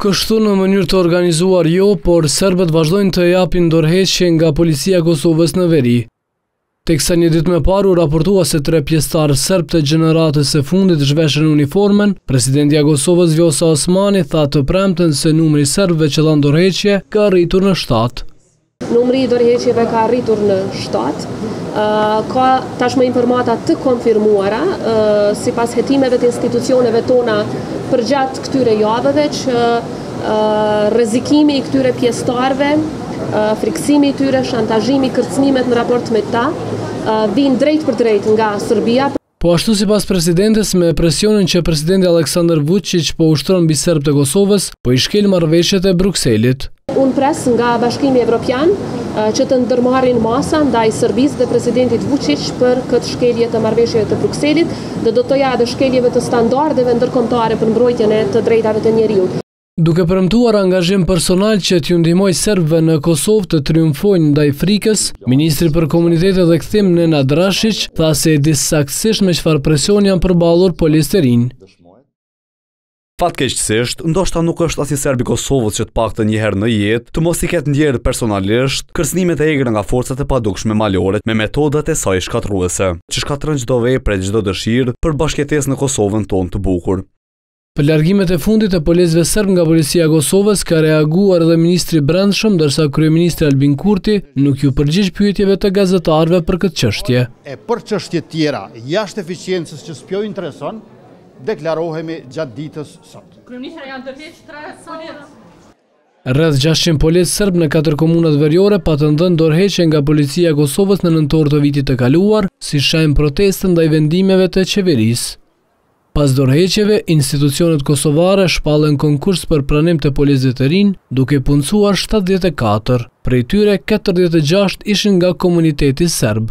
Kështu në mënyrë të organizuar jo, por serbët vazhdojnë të japin dorëheqje nga policia e Kosovës në veri. Teksa një ditë më parë u raportua se tre pjesëtarë serb të gjeneratës së fundit zhveshën uniformën, presidentja e Kosovës Vjosa Osmani tha të premten se numri i serbëve që dhanë dorëheqje ka arritur në shtatë. Numri i dorëheqjeve ka arritur në shtatë. Ka tashmë informata të konfirmuara sipas hetimeve të institucioneve tona përgjatë këtyre javëve që rrezikimi i këtyre pjesëtarëve, frikësimi i tyre, shantazhimi, kërcënimet në raport me ta vijnë drejtpërdrejt nga Serbia. Po ashtu sipas presidentes me presionin që presidenti Aleksandër Vuçiq po ushtron mbi serbët e Kosovës, po i shkel marrëveshjet e Brukselit. Unë pres nga Bashkimi Evropian që të ndërmarrin masa ndaj Serbisë dhe presidentit Vuçiq për këtë shkelje të marrëveshjeve të Brukselit dhe do thosha edhe shkeljeve të standardeve ndërkombëtare për mbrojtjen e të drejtave të njeriut. Duke premtuar angazhim personal që t'u ndihmojë serbëve në Kosovë të triumfojnë ndaj frikës, Ministri për Komunitete dhe Kthim Nenad Rashiq tha se e di saktësisht me çfarë presion janë përballur policët e rinj. Fatkeqësisht, ndoshta nuk është asnjë serb i Kosovës që të paktën një herë në jetë të mos i ketë ndier personalisht kërcënimet e egra nga forcat e padukshme malore me metodat e saj shkatërruese, që shkatërron çdo vepër e çdo dëshirë për bashkëjetesë në Kosovën tonë të bukur. Për largimet e fundit të policëve serbë nga Policia e Kosovës ka reaguar edhe ministri i Brendshëm, ndërsa kryeministri Albin Kurti nuk iu përgjigj pyetjeve të gazetarëve për këtë çështje. E për çështje tjera jashtë efiçiencës që s'po ju intereson, deklarohemi gjatë ditës sot. Kryeministri janë tërhequr 3 policë. Rreth 600 policë serbë në katër komunat veriore patën dhënë dorëheqje nga Policia e Kosovës në nëntor të vitit të kaluar, si shenjë proteste ndaj vendimeve të qeverisë. Pas dorëheqjeve, institucionet kosovare shpallën konkurs për pranim të policëve të rinj, duke punësuar shtatëdhjetë e katër. Prej tyre, katërdhjetë e gjashtë ishin nga komuniteti serb.